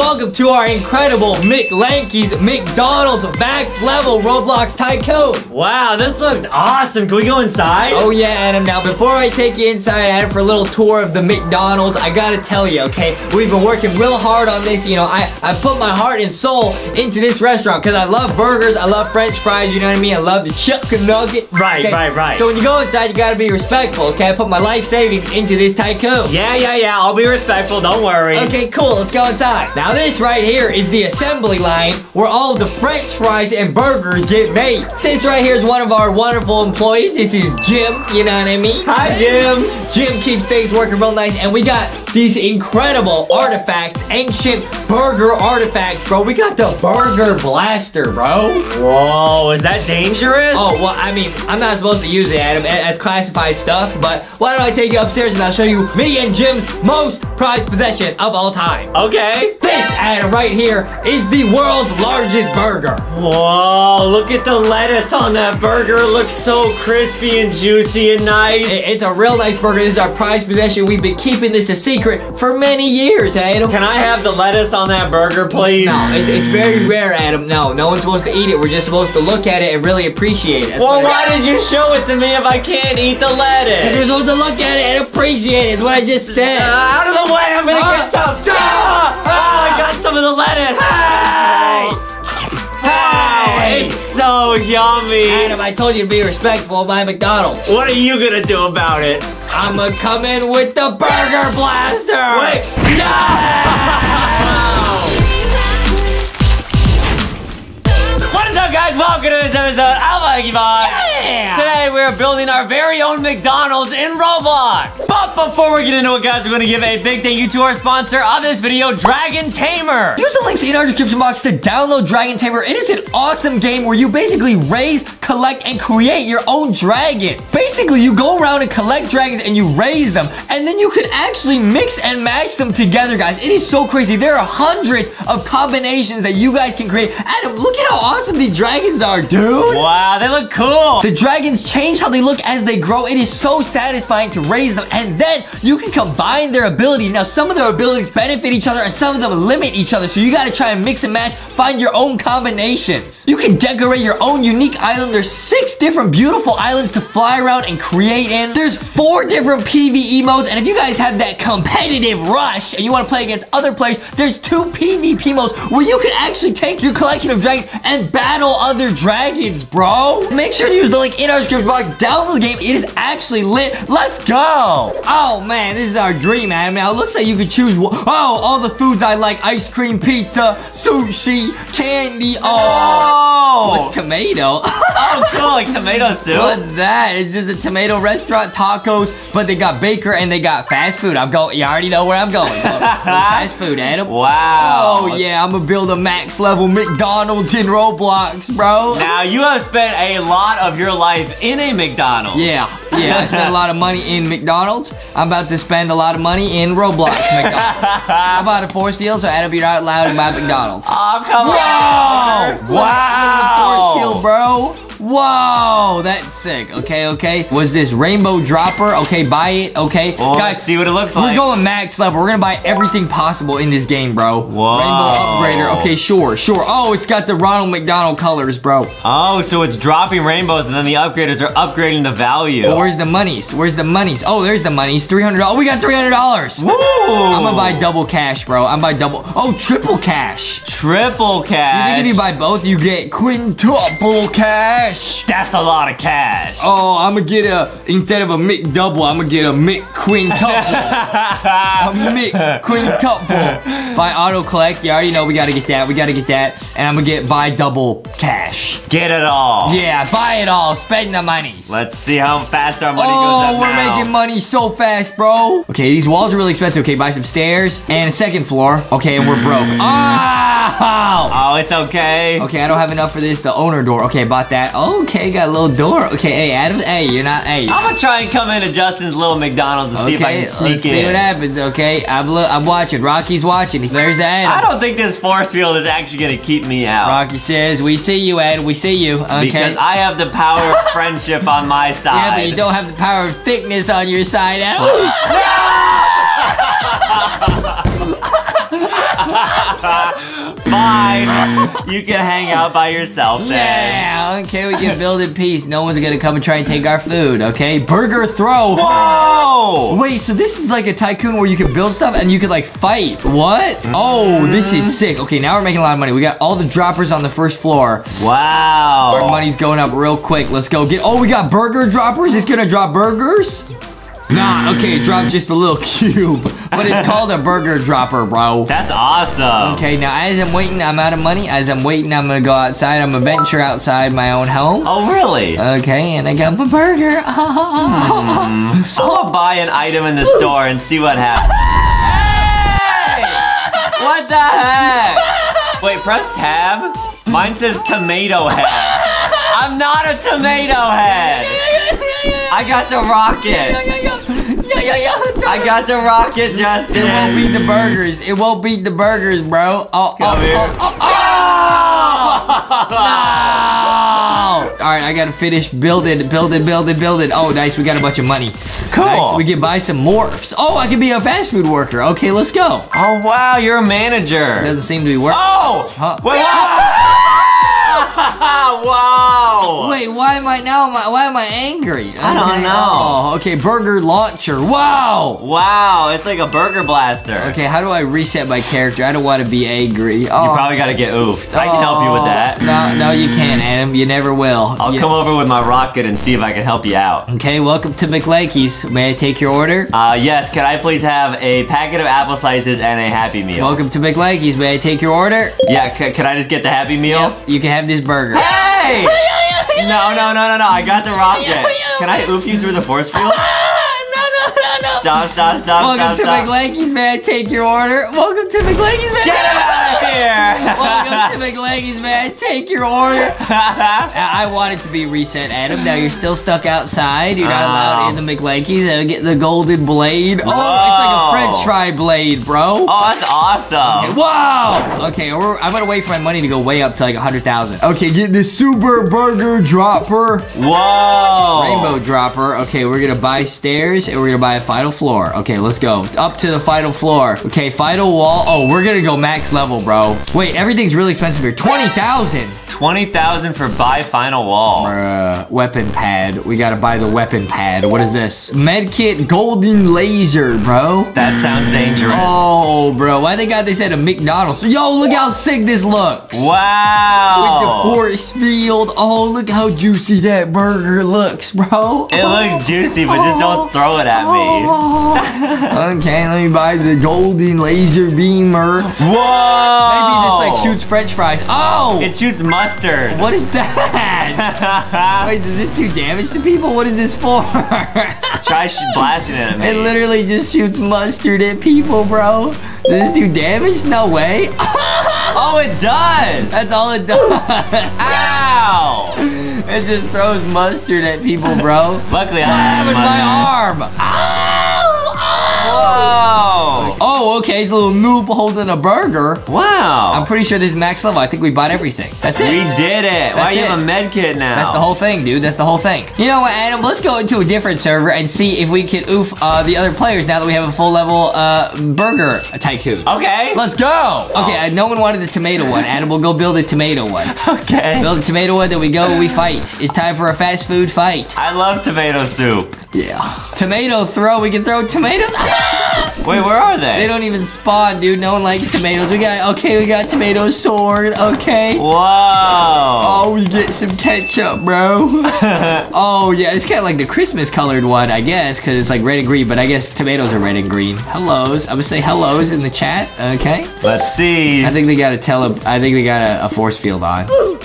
welcome to our incredible McLanky's McDonald's Max Level Roblox Tycoon. Wow, this looks awesome. Can we go inside? Oh yeah, Adam. Now, before I take you inside, Adam, for a little tour of the McDonald's, I gotta tell you, okay? We've been working real hard on this. You know, I, I put my heart and soul into this restaurant because I love burgers, I love french fries, you know what I mean? I love the chicken nugget. Right, okay? right, right. So when you go inside, you gotta be respectful, okay? I put my life savings into this Tycoon. Yeah, yeah, yeah. I'll be respectful. Don't worry. Okay, cool. Let's go inside. Now, this right here is the assembly line where all the french fries and burgers get made. This right here is one of our wonderful employees. This is Jim, you know what I mean? Hi, Jim. Jim keeps things working real nice, and we got these incredible artifacts, ancient burger artifacts, bro. We got the Burger Blaster, bro. Whoa, is that dangerous? Oh, well, I mean, I'm not supposed to use it, Adam. That's classified stuff, but why don't I take you upstairs and I'll show you me and Jim's most prized possession of all time. Okay. This, Adam, right here is the world's largest burger. Whoa, look at the lettuce on that burger. It looks so crispy and juicy and nice. It's a real nice burger. This is our prized possession. We've been keeping this a secret for many years, Adam. Can I have the lettuce on that burger, please? No, it's, it's very rare, Adam. No, no one's supposed to eat it. We're just supposed to look at it and really appreciate it. That's Well, it- why did you show it to me if I can't eat the Because lettuce? we're supposed to look at it and appreciate it. Is what I just said. Uh, out of the way, I'm gonna Ah. get some. Ah, I got some of the lettuce. Hey! Hey! It's so yummy. Adam, I told you to be respectful my McDonald's. What are you gonna do about it? I'ma come in with the Burger Blaster. Wait, no! What is up, guys? Welcome to this episode of Mikey Box. Yeah. Today we're building our very own McDonald's in Roblox. But before we get into it, guys, we're gonna give a big thank you to our sponsor of this video, Dragon Tamer. Use the links in our description box to download Dragon Tamer. It is an awesome game where you basically raise, collect, and create your own dragon. Basically, you go around and collect dragons and you raise them, and then you can actually mix and match them together, guys. It is so crazy. There are hundreds of combinations that you guys can create. Adam, look at how awesome these dragons are, dude. Wow, they look cool. The dragons change how they look as they grow. It is so satisfying to raise them. And then you can combine their abilities. Now, some of their abilities benefit each other and some of them limit each other. So you gotta try and mix and match, find your own combinations. You can decorate your own unique island. There's six different beautiful islands to fly around and create in. There's four different PvE modes. And if you guys have that competitive rush and you wanna play against other players, there's two PvP modes where you can actually take your collection of dragons and battle other dragons, bro. Make sure to use the link in our description box. Download the game. It is actually lit. Let's go. Oh, man, this is our dream, man. Now, it looks like you could choose, Oh, all the foods I like. Ice cream, pizza, sushi, candy. Oh, Oh, what's tomato? oh, cool, like tomato soup. What's that? It's just a tomato restaurant, tacos, but they got baker and they got fast food. I'm going. You already know where I'm going. fast food, Adam. Wow. Oh yeah, I'm gonna build a max level McDonald's in Roblox, bro. Now, you have spent a lot of your life in a McDonald's. Yeah, yeah, I spent a lot of money in McDonald's. I'm about to spend a lot of money in Roblox McDonald's. How about a force field so Adam, you're not allowed in my McDonald's? Oh, come Whoa! on. I'm in force field, bro. Whoa, that's sick. Okay, okay. Was this rainbow dropper? Okay, buy it. Okay, guys, see what it looks like. We're going max level. We're gonna buy everything possible in this game, bro. Whoa. Rainbow upgrader. Okay, sure, sure. Oh, it's got the Ronald McDonald colors, bro. Oh, so it's dropping rainbows and then the upgraders are upgrading the value. Well, where's the monies? Where's the monies? Oh, there's the monies. Three hundred. Oh, we got three hundred dollars. Woo! I'm gonna buy double cash, bro. I'm gonna buy double. Oh, triple cash. triple cash. You think if you buy both, you get quintuple cash? That's a lot of cash. Oh, I'm gonna get a instead of a McDouble, I'm gonna get a McQuintuple. a McQuintuple. Buy auto collect. You already know we gotta get that. We gotta get that. And I'm gonna get buy double cash. Get it all. Yeah, buy it all. Spend the monies. Let's see how fast our money Oh, goes up we're now. making money so fast, bro. Okay, these walls are really expensive. Okay, buy some stairs and a second floor. Okay, and we're broke. Oh! Oh, it's okay. Okay, I don't have enough for this. The owner door. Okay, bought that. Okay, got a little door. Okay, hey, Adam. Hey, you're not. Hey. I'm gonna try and come into Justin's little McDonald's to see if I can sneak let's see what happens. Okay, I'm I'm watching. Rocky's watching. There's the I don't think this force field is actually gonna keep me out. Rocky says, "We see you, Ed. We see you." Okay. Because I have the power of friendship on my side. yeah, but you don't have the power of thickness on your side, Adam. Fine. You can hang out by yourself then. Yeah, okay, we can build in peace. No one's gonna come and try and take our food, okay? Burger throw. Whoa! Wait, so this is like a tycoon where you can build stuff and you can like fight. What? Oh, this is mm-hmm. sick. Okay, now we're making a lot of money. We got all the droppers on the first floor. Wow. Our money's going up real quick. Let's go get. Oh, we got burger droppers. It's gonna drop burgers. Nah, okay, it drops just a little cube, but it's called a burger dropper, bro. That's awesome. Okay, now as I'm waiting, I'm out of money. As I'm waiting, I'm gonna go outside. I'm gonna venture outside my own home. Oh, really? Okay, and I got my burger. Hmm. I'm gonna buy an item in the store and see what happens. Hey! What the heck? Wait, press tab. Mine says tomato head. I'm not a tomato head. I got the rocket. I got the rocket, Justin. It won't beat the burgers. It won't beat the burgers, bro. Oh, oh, Come oh, here. oh, oh, oh. No! All right, I gotta finish building, building, building, building. Oh, nice. We got a bunch of money. Cool. Nice. We can buy some morphs. Oh, I can be a fast food worker. Okay, let's go. Oh wow, you're a manager. Doesn't seem to be working. Oh! Huh? Wait, wow! wow! Wait, why am I now? Am I, why am I angry? I don't Okay, know. Oh, okay, burger launcher. Wow. Wow, it's like a burger blaster. Okay, how do I reset my character? I don't want to be angry. Oh, You probably gotta get oofed. I can help you with that. No, no, you can't, Adam. You never will. I'll come over with my rocket and see if I can help you out. Okay, welcome to McLanky's. May I take your order? Uh, yes, can I please have a packet of apple slices and a Happy Meal? Welcome to McLanky's. May I take your order? Yeah, can I just get the Happy Meal? Yep, you can have this burger. Hey! No, no, no, no, no, I got the rocket. Can I oof you through the force field? Stop, stop, stop, Welcome to stop. McLanky's. May I take your order? Welcome to McLanky's. May Get out of here! Welcome to McLanky's. May I take your order? I want it to be reset, Adam. Now you're still stuck outside. You're not allowed in the McLanky's. Uh, get the golden blade. Oh, it's like a French fry blade, bro. oh, that's awesome. Wow! Okay, we're, I'm gonna wait for my money to go way up to like 100,000. Okay, get the super burger dropper. Whoa! Rainbow dropper. Okay, we're gonna buy stairs and we're gonna buy a final floor. Okay, let's go. Up to the final floor. Okay, final wall. Oh, we're gonna go max level, bro. Wait, everything's really expensive here. 20,000! 20,000 for buy final wall. Uh, weapon pad. We gotta buy the weapon pad. What is this? Medkit golden laser, bro. That sounds dangerous. Oh, bro. Why they got this at a McDonald's? Yo, look how sick this looks. Wow. With the force field. Oh, look how juicy that burger looks, bro. It looks juicy, but just don't throw it at me. Okay, let me buy the golden laser beamer. Whoa! Maybe this like shoots French fries. Oh, It shoots mustard. what is that? Wait, does this do damage to people? What is this for? Try blasting it at me. it literally just shoots mustard at people, bro. Does this do damage? No way. oh, it does! That's all it does. Ow! it just throws mustard at people, bro. Luckily, I have my arm? Ow! Oh, okay, it's a little noob holding a burger. Wow! I'm pretty sure this is max level. I think we bought everything. That's it. we did it! Why That's you have a med kit now? That's the whole thing, dude. That's the whole thing. You know what, Adam? Let's go into a different server and see if we can oof uh, the other players now that we have a full level uh, burger tycoon. Okay. Let's go. Okay, uh, no one wanted the tomato one. Adam, we'll go build a tomato one. Okay. Build a tomato one, then we go, we fight. It's time for a fast food fight. I love tomato soup. Yeah. Tomato throw. We can throw tomatoes. Wait, where are they? They don't even spawn, dude. No one likes tomatoes. We got okay. We got tomato sword. Okay. Whoa! Oh, we get some ketchup, bro. oh yeah, it's kind of like the Christmas colored one, I guess, because it's like red and green. But I guess tomatoes are red and green. Hellos. I'm gonna say hellos in the chat. Okay. Let's see. I think they got a tele. I think they got a, a force field on. Oh!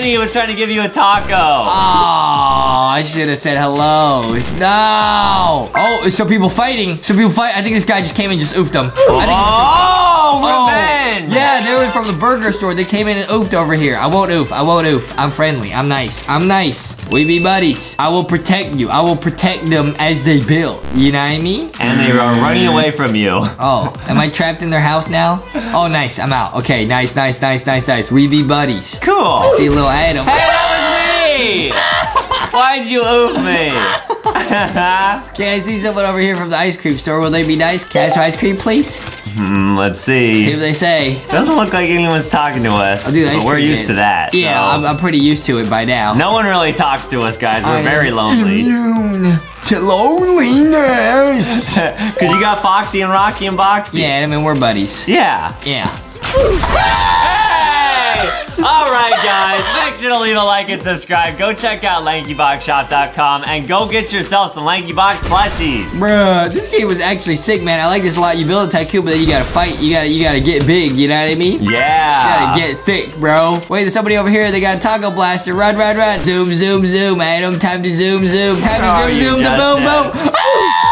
Annie was trying to give you a taco. Oh, I should have said hello. No. Oh, some people fighting. Some people fight. I think this guy just came and just oofed them. I think Oh, Oh, revenge! Yeah, they were from the burger store. They came in and oofed over here. I won't oof. I won't oof. I'm friendly. I'm nice. I'm nice. We be buddies. I will protect you. I will protect them as they build. You know what I mean? And they are running away from you. Oh, am I trapped in their house now? Oh, nice. I'm out. Okay, nice, nice, nice, nice, nice. We be buddies. Cool. See a little Adam. Hey, that was me! Why'd you oof me? Okay, I see someone over here from the ice cream store. Will they be nice? Can I have some ice cream, please? See Hmm, let's see. See what they say. Doesn't look like anyone's talking to us. I'll do the ice but we're cream used to dance. that. Yeah, so- I'm, I'm pretty used to it by now. No one really talks to us, guys. We're I very am lonely. Immune to loneliness. Cause you got Foxy and Rocky and Boxy. yeah, I mean we're buddies. Yeah. Yeah. All right, guys. Make sure to leave a like and subscribe. Go check out LankyBoxShop.com and go get yourself some Lanky Box plushies. Bruh, this game was actually sick, man. I like this a lot. You build a tycoon, but then you gotta fight. You gotta, you gotta get big. You know what I mean? Yeah. Gotta get thick, bro. Wait, there's somebody over here. They got a taco blaster. Run, run, run. Zoom, zoom, zoom. Adam, time to zoom, zoom. Time to you zoom, zoom. The boom, boom.